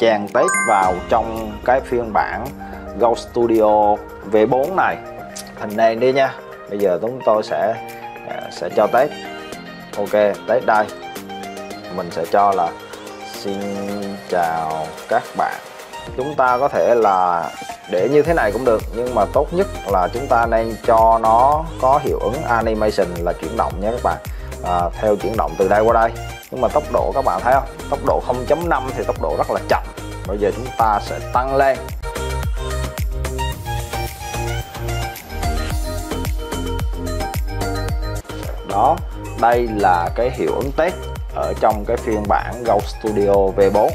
chèn tết vào trong cái phiên bản Go Studio V4 này. Hình nền đi nha. Bây giờ chúng tôi sẽ à, sẽ cho test. Ok, test đây. Mình sẽ cho là xin chào các bạn. Chúng ta có thể là để như thế này cũng được, nhưng mà tốt nhất là chúng ta nên cho nó có hiệu ứng animation là chuyển động nhé các bạn à, theo chuyển động từ đây qua đây. Nhưng mà tốc độ các bạn thấy không? Tốc độ 0.5 thì tốc độ rất là chậm. Bây giờ chúng ta sẽ tăng lên. Đó đây là cái hiệu ứng test ở trong cái phiên bản Go Studio V4